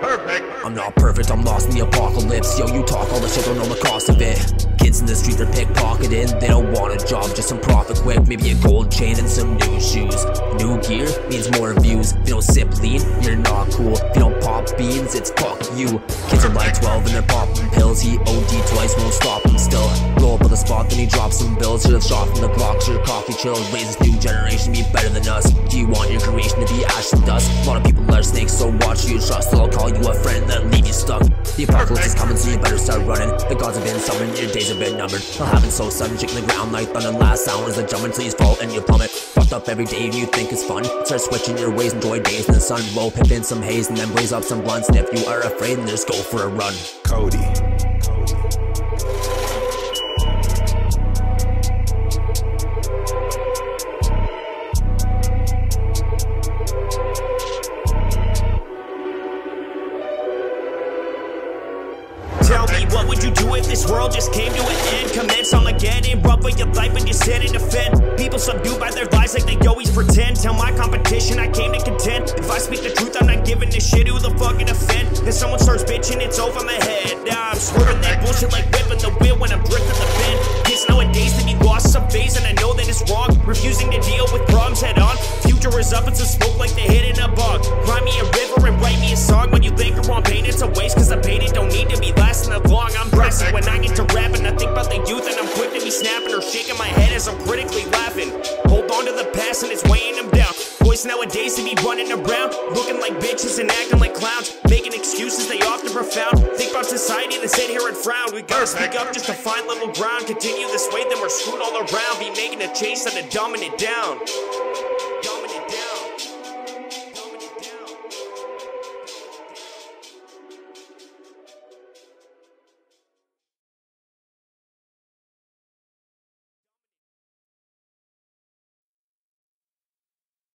Perfect. I'm not perfect, I'm lost in the apocalypse. Yo, you talk all the shit, don't know the cost of it. Kids in the street, they're pickpocketing. They don't want a job, just some profit quick. Maybe a gold chain and some new shoes. New gear means more views. If you don't sip lean, you're not cool. If you don't pop beans, it's fuck you. Kids are like 12 and they're popping pills. He OD twice, won't stop some bills. Should've shot from the clock, should've coffee chilled. Raise this new generation, be better than us. Do you want your creation to be ash and dust? A lot of people are snakes, so watch who you trust. I'll call you a friend, then leave you stuck. The apocalypse is coming, so you better start running. The gods have been summoned, your days have been numbered. I'll have it so sudden, shaking the ground like thunder. Last hours that jump until you fall and you plummet. Fucked up every day and you think it's fun. Start switching your ways, enjoy days in the sun. Roll, pip in some haze, and then blaze up some blunts. And if you are afraid, then just go for a run. Cody. Tell me, what would you do if this world just came to an end? Commence Armageddon, rub with your life and you sit and defend. People subdued by their lies like they always pretend. Tell my competition I came to contend. If I speak the truth, I'm not giving a shit who the fuck it offend. If someone starts bitching, it's over my head. Now I'm swerving that bullshit like whipping the wheel when I'm drifting the bend. Kids nowadays to be lost some phase, and I know that it's wrong. Refusing to deal with problems head on. Future is up, it's a smoke like they hit in a bog. Cry me a river and write me a song. When you linger on pain, it's a waste, when I get to rapping. I think about the youth and I'm quick to be snapping or shaking my head as I'm critically laughing. Hold on to the past and it's weighing them down. Boys nowadays to be running around, looking like bitches and acting like clowns, making excuses they often profound. Think about society and sit here and frown. We gotta speak up just to find level ground. Continue this way, then we're screwed all around. Be making a chase and a dumbing it down.